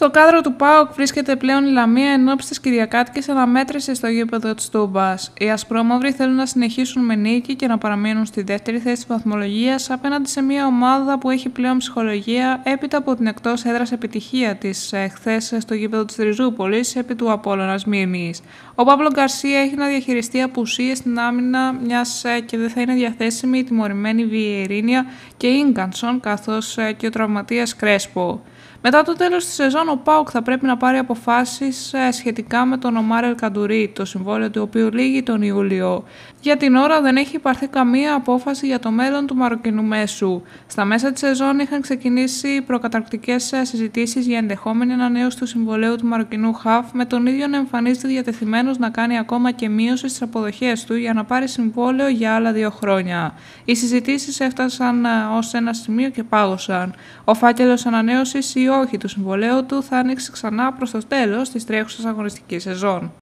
Στο κάδρο του ΠΑΟΚ βρίσκεται πλέον η Λαμία εν ώψη της Κυριακάτικης αναμέτρησης στο γήπεδο της Τούμπας. Οι Ασπρόμαυροι θέλουν να συνεχίσουν με νίκη και να παραμείνουν στη δεύτερη θέση της βαθμολογίας απέναντι σε μια ομάδα που έχει πλέον ψυχολογία έπειτα από την εκτός έδρας επιτυχία της ε, χθες στο γήπεδο της Τριζούπολη επί του Απόλωνα Μύρνη. Ο Παύλο Γκαρσία έχει να διαχειριστεί απουσίες στην άμυνα, μιας ε, και δεν θα είναι διαθέσιμη η τιμωρημένη Βιερίνια και γκανσον καθώς ε, και ο τραυματίας Κρέσπο. Μετά το τέλος της σεζόν, ο Πάουκ θα πρέπει να πάρει αποφάσεις ε, σχετικά με τον Ομάρ Ελκαντουρί, το συμβόλαιο του οποίου λύγει τον Ιούλιο. Για την ώρα δεν έχει υπαρθεί καμία απόφαση για το μέλλον του Μαροκινού Μέσου. Στα μέσα της σεζόν είχαν ξεκινήσει προκαταρκτικές ε, συζητήσεις για ενδεχόμενη ανανέωση του συμβολέου του Μαροκινού Χαφ, με τον ίδιο να εμφανίζεται διατεθειμένος να κάνει ακόμα και μείωση στις αποδοχές του για να πάρει συμβόλαιο για άλλα δύο χρόνια. Οι συζητήσεις έφτασαν ε, ως ένα σημείο και πάγωσαν. Ο φάκελος ανανέωσης ή όχι του συμβολέου του θα ανοίξει ξανά προς το τέλος της τρέχουσας αγωνιστικής σεζόν.